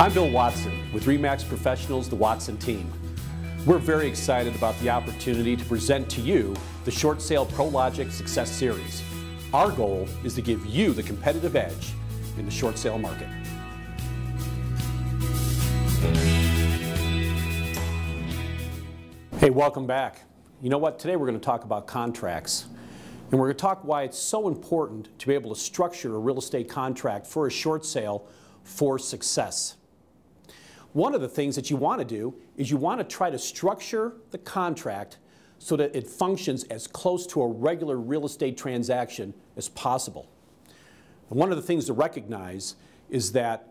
I'm Bill Watson with REMAX Professionals, the Watson team. We're very excited about the opportunity to present to you the Short Sale ProLogic Success Series. Our goal is to give you the competitive edge in the short sale market. Hey, welcome back. You know what? Today we're going to talk about contracts. And we're going to talk why it's so important to be able to structure a real estate contract for a short sale for success. One of the things that you want to do is you want to try to structure the contract so that it functions as close to a regular real estate transaction as possible. And one of the things to recognize is that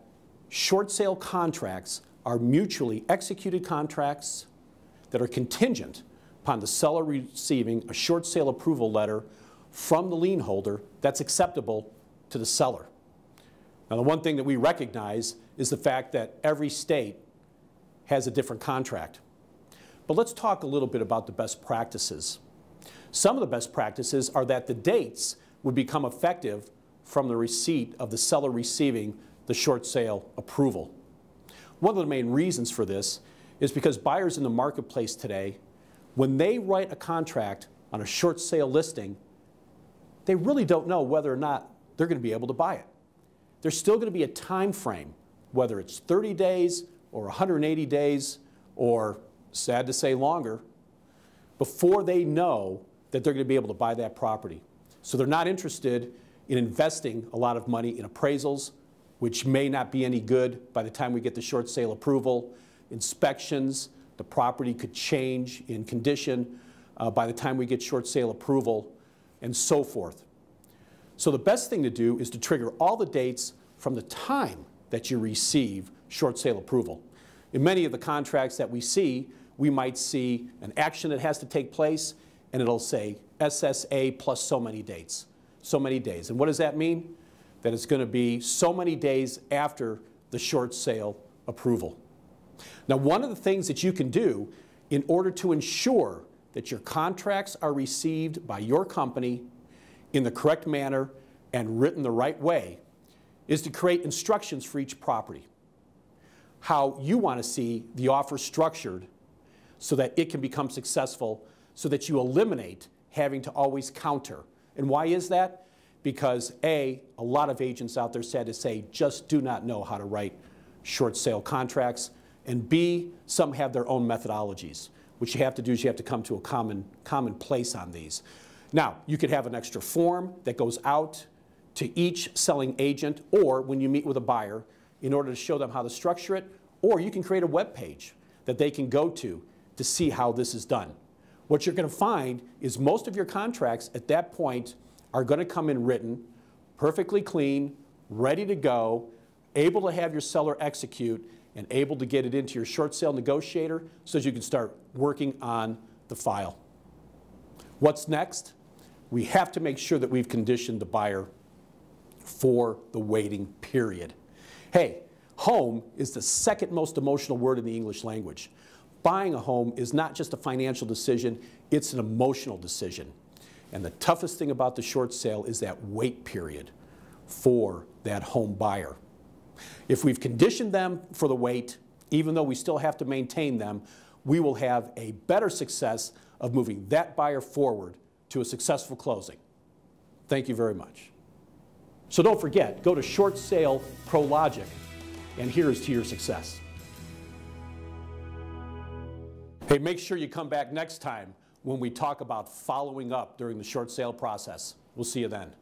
short sale contracts are mutually executed contracts that are contingent upon the seller receiving a short sale approval letter from the lien holder that's acceptable to the seller. Now, the one thing that we recognize is the fact that every state has a different contract. But let's talk a little bit about the best practices. Some of the best practices are that the dates would become effective from the receipt of the seller receiving the short sale approval. One of the main reasons for this is because buyers in the marketplace today, when they write a contract on a short sale listing, they really don't know whether or not they're going to be able to buy it. There's still going to be a time frame, whether it's 30 days or 180 days or, sad to say, longer, before they know that they're going to be able to buy that property. So they're not interested in investing a lot of money in appraisals, which may not be any good by the time we get the short sale approval, inspections, the property could change in condition uh, by the time we get short sale approval, and so forth. So the best thing to do is to trigger all the dates from the time that you receive short sale approval. In many of the contracts that we see, we might see an action that has to take place, and it'll say SSA plus so many dates, so many days. And what does that mean? That it's going to be so many days after the short sale approval. Now, one of the things that you can do in order to ensure that your contracts are received by your company in the correct manner and written the right way is to create instructions for each property. How you want to see the offer structured so that it can become successful, so that you eliminate having to always counter. And why is that? Because A, a lot of agents out there sad to say just do not know how to write short sale contracts. And B, some have their own methodologies. What you have to do is you have to come to a common, common place on these. Now, you could have an extra form that goes out to each selling agent or when you meet with a buyer in order to show them how to structure it, or you can create a web page that they can go to to see how this is done. What you're going to find is most of your contracts at that point are going to come in written, perfectly clean, ready to go, able to have your seller execute, and able to get it into your short sale negotiator so that you can start working on the file. What's next? We have to make sure that we've conditioned the buyer for the waiting period. Hey, home is the second most emotional word in the English language. Buying a home is not just a financial decision, it's an emotional decision. And the toughest thing about the short sale is that wait period for that home buyer. If we've conditioned them for the wait, even though we still have to maintain them, we will have a better success of moving that buyer forward to a successful closing. Thank you very much. So don't forget, go to Short Sale ProLogic, and here's to your success. Hey, make sure you come back next time when we talk about following up during the short sale process. We'll see you then.